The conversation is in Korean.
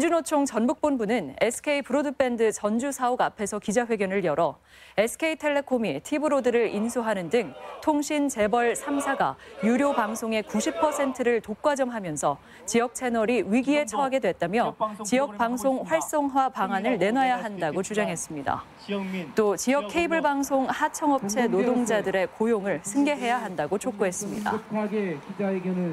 민주노총 전북본부는 SK 브로드밴드 전주 사옥 앞에서 기자회견을 열어 SK텔레콤이 티브로드를 인수하는 등 통신 재벌 3사가 유료 방송의 90%를 독과점하면서 지역 채널이 위기에 처하게 됐다며 지역 방송 활성화 방안을 내놔야 한다고 주장했습니다. 또 지역 케이블 방송 하청업체 노동자들의 고용을 승계해야 한다고 촉구했습니다.